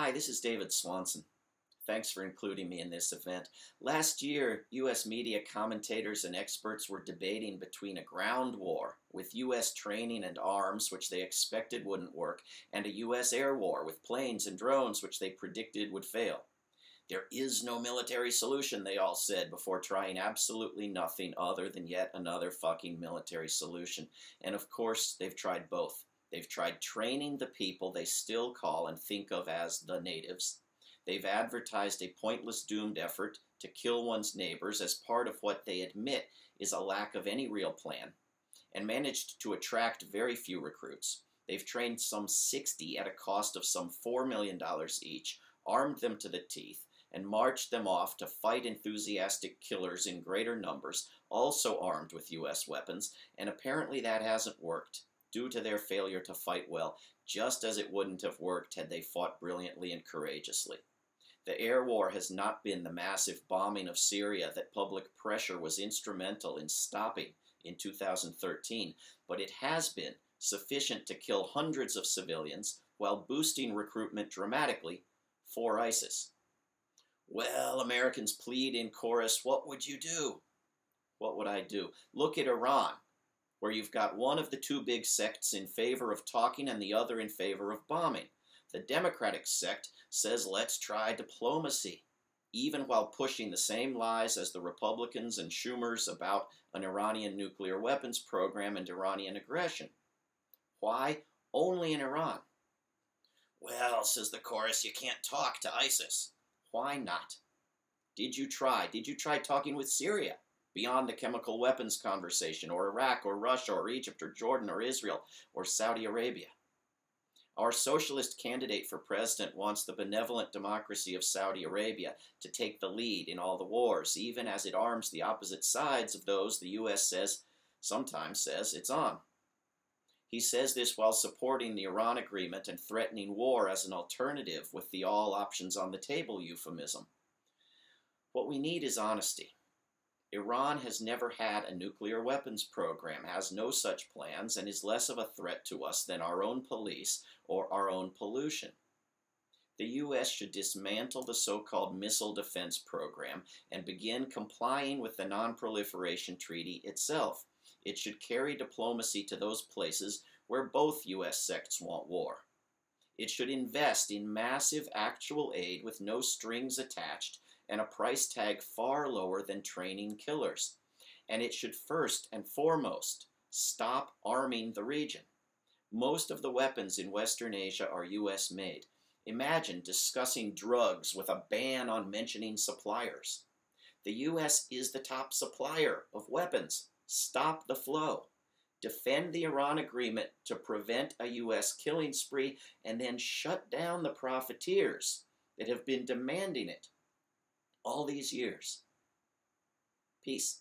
Hi, this is David Swanson. Thanks for including me in this event. Last year, U.S. media commentators and experts were debating between a ground war with U.S. training and arms, which they expected wouldn't work, and a U.S. air war with planes and drones, which they predicted would fail. There is no military solution, they all said, before trying absolutely nothing other than yet another fucking military solution. And of course, they've tried both. They've tried training the people they still call and think of as the natives. They've advertised a pointless doomed effort to kill one's neighbors as part of what they admit is a lack of any real plan, and managed to attract very few recruits. They've trained some 60 at a cost of some $4 million each, armed them to the teeth, and marched them off to fight enthusiastic killers in greater numbers, also armed with U.S. weapons, and apparently that hasn't worked due to their failure to fight well, just as it wouldn't have worked had they fought brilliantly and courageously. The air war has not been the massive bombing of Syria that public pressure was instrumental in stopping in 2013, but it has been sufficient to kill hundreds of civilians while boosting recruitment dramatically for ISIS. Well, Americans plead in chorus, what would you do? What would I do? Look at Iran where you've got one of the two big sects in favor of talking and the other in favor of bombing. The Democratic sect says let's try diplomacy, even while pushing the same lies as the Republicans and Schumer's about an Iranian nuclear weapons program and Iranian aggression. Why? Only in Iran. Well, says the chorus, you can't talk to ISIS. Why not? Did you try? Did you try talking with Syria? Beyond the chemical weapons conversation, or Iraq, or Russia, or Egypt, or Jordan, or Israel, or Saudi Arabia. Our socialist candidate for president wants the benevolent democracy of Saudi Arabia to take the lead in all the wars, even as it arms the opposite sides of those the U.S. says, sometimes says, it's on. He says this while supporting the Iran agreement and threatening war as an alternative with the all options on the table euphemism. What we need is honesty. Iran has never had a nuclear weapons program, has no such plans, and is less of a threat to us than our own police or our own pollution. The U.S. should dismantle the so called missile defense program and begin complying with the Non-Proliferation Treaty itself. It should carry diplomacy to those places where both U.S. sects want war. It should invest in massive actual aid with no strings attached and a price tag far lower than training killers. And it should first and foremost stop arming the region. Most of the weapons in Western Asia are US made. Imagine discussing drugs with a ban on mentioning suppliers. The US is the top supplier of weapons. Stop the flow. Defend the Iran agreement to prevent a U.S. killing spree, and then shut down the profiteers that have been demanding it all these years. Peace.